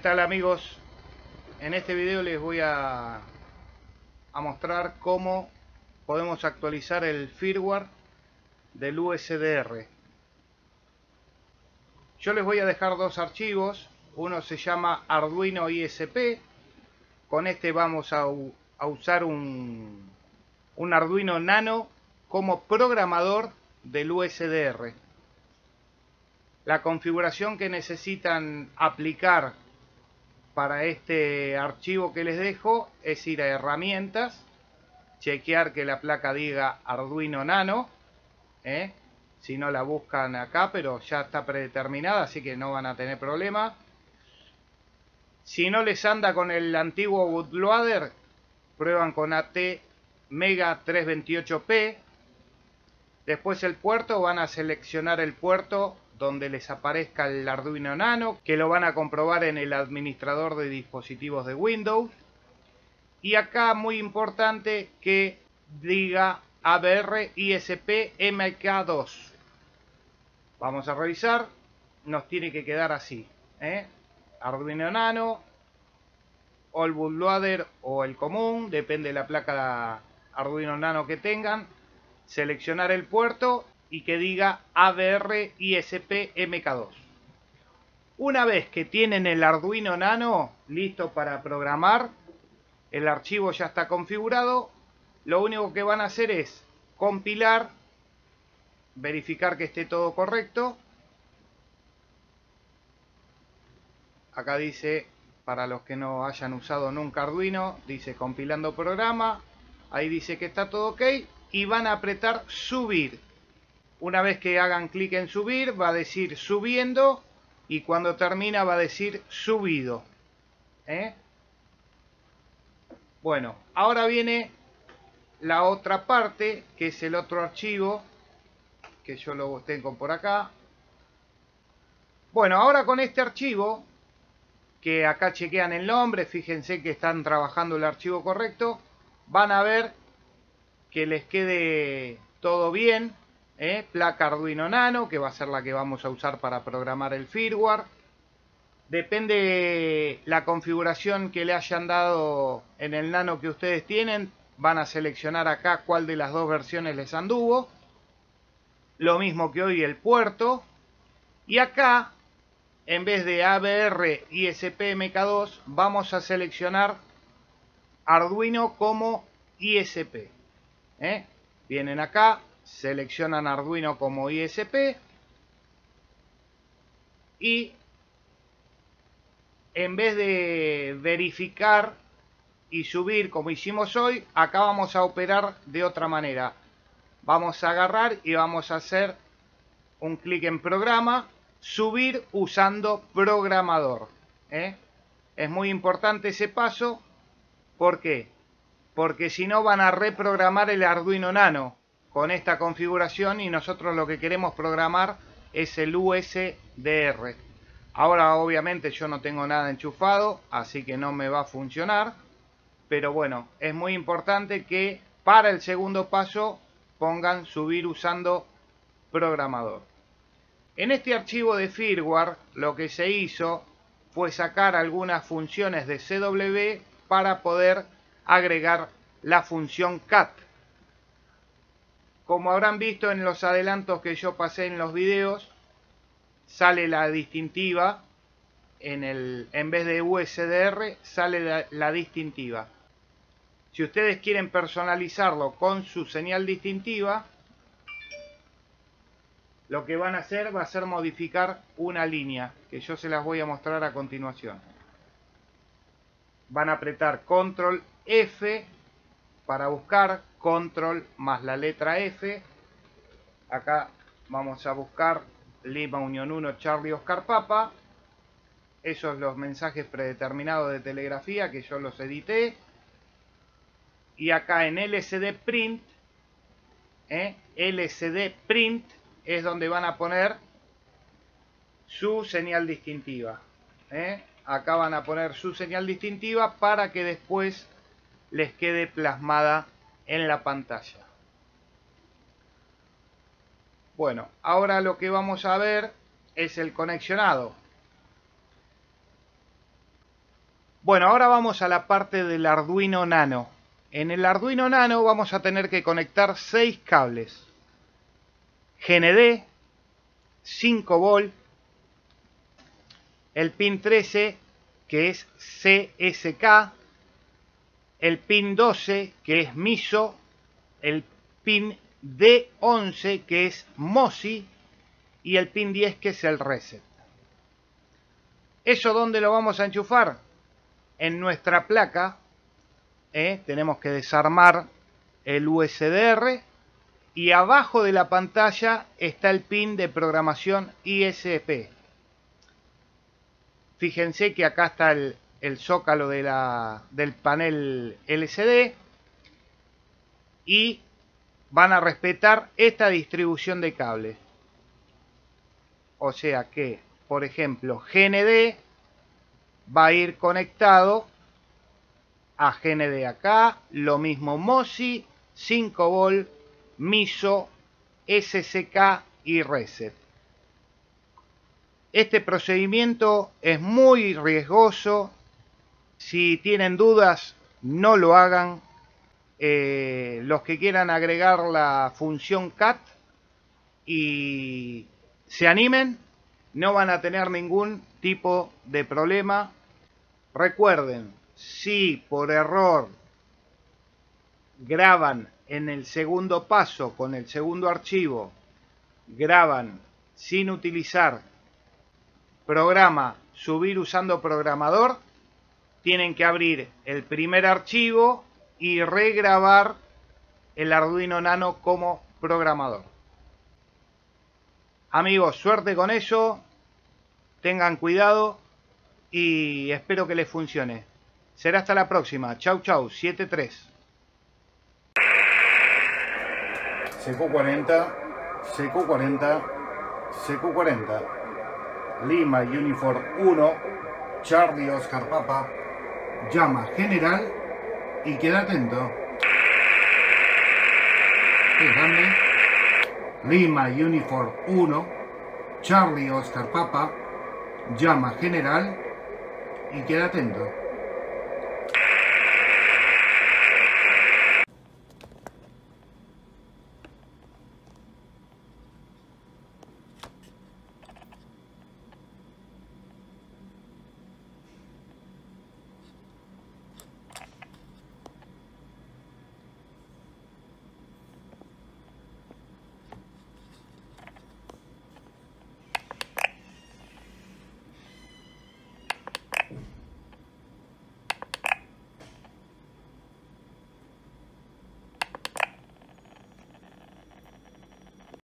tal amigos? En este video les voy a, mostrar cómo podemos actualizar el firmware del USDR. Yo les voy a dejar dos archivos. Uno se llama Arduino ISP. Con este vamos a, usar un Arduino Nano como programador del USDR. La configuración que necesitan aplicar para este archivo que les dejo es ir a herramientas, chequear que la placa diga Arduino Nano, ¿eh? si no la buscan acá, pero ya está predeterminada, así que no van a tener problema. Si no les anda con el antiguo bootloader, prueban con AT Mega 328P. Después el puerto, van a seleccionar el puerto donde les aparezca el Arduino Nano, que lo van a comprobar en el administrador de dispositivos de Windows. Y acá muy importante que diga ABR ISP MK2. Vamos a revisar, nos tiene que quedar así. ¿eh? Arduino Nano, el bootloader o el común, depende de la placa Arduino Nano que tengan. Seleccionar el puerto y que diga ABR ISP MK2. Una vez que tienen el Arduino Nano listo para programar, el archivo ya está configurado, lo único que van a hacer es compilar, verificar que esté todo correcto. Acá dice, para los que no hayan usado nunca Arduino, dice compilando programa, ahí dice que está todo ok y van a apretar subir una vez que hagan clic en subir, va a decir subiendo y cuando termina va a decir subido. ¿eh? Bueno, ahora viene la otra parte, que es el otro archivo, que yo lo tengo por acá. Bueno, ahora con este archivo, que acá chequean el nombre, fíjense que están trabajando el archivo correcto, van a ver que les quede todo bien, ¿eh? placa Arduino Nano, que va a ser la que vamos a usar para programar el firmware. Depende la configuración que le hayan dado en el Nano que ustedes tienen, van a seleccionar acá cuál de las dos versiones les anduvo. Lo mismo que hoy el puerto. Y acá, en vez de ABR ISP MK2, vamos a seleccionar Arduino como ISP. ¿eh? Vienen acá, seleccionan Arduino como ISP y en vez de verificar y subir como hicimos hoy, acá vamos a operar de otra manera. Vamos a agarrar y vamos a hacer un clic en programa, subir usando programador. ¿eh? Es muy importante ese paso. ¿Por qué? Porque si no van a reprogramar el Arduino Nano con esta configuración y nosotros lo que queremos programar es el USDR. Ahora obviamente yo no tengo nada enchufado, así que no me va a funcionar. Pero bueno, es muy importante que para el segundo paso pongan subir usando programador. En este archivo de firmware lo que se hizo fue sacar algunas funciones de CW para poder agregar la función CAT como habrán visto en los adelantos que yo pasé en los videos, sale la distintiva, en, el, en vez de USDR sale la, la distintiva. Si ustedes quieren personalizarlo con su señal distintiva, lo que van a hacer va a ser modificar una línea, que yo se las voy a mostrar a continuación. Van a apretar Control F para buscar control más la letra F. Acá vamos a buscar Lima Unión 1 Charlie Oscar Papa. Esos los mensajes predeterminados de telegrafía que yo los edité. Y acá en LCD Print, ¿eh? LCD Print es donde van a poner su señal distintiva. ¿eh? Acá van a poner su señal distintiva para que después les quede plasmada en la pantalla. Bueno, ahora lo que vamos a ver es el conexionado. Bueno, ahora vamos a la parte del Arduino Nano. En el Arduino Nano vamos a tener que conectar 6 cables. GND, 5 volt, el pin 13 que es CSK, el pin 12 que es MISO, el pin D11 que es MOSI y el pin 10 que es el reset. ¿Eso dónde lo vamos a enchufar? En nuestra placa ¿eh? tenemos que desarmar el USDR y abajo de la pantalla está el pin de programación ISP. Fíjense que acá está el, el zócalo de la, del panel LCD y van a respetar esta distribución de cables. O sea que, por ejemplo, GND va a ir conectado a GND acá, lo mismo MOSI, 5 volt, MISO, SCK y Reset. Este procedimiento es muy riesgoso. Si tienen dudas, no lo hagan. Eh, los que quieran agregar la función CAT y se animen, no van a tener ningún tipo de problema. Recuerden, si por error graban en el segundo paso con el segundo archivo, graban sin utilizar programa subir usando programador, tienen que abrir el primer archivo y regrabar el Arduino Nano como programador. Amigos, suerte con eso, tengan cuidado y espero que les funcione. Será hasta la próxima. Chau, chau. 7-3. CQ40, CQ40, CQ40. Lima Uniform 1, Charlie Oscar Papa, llama general y queda atento. Lima Uniform 1, Charlie Oscar Papa, llama general y queda atento.